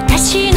私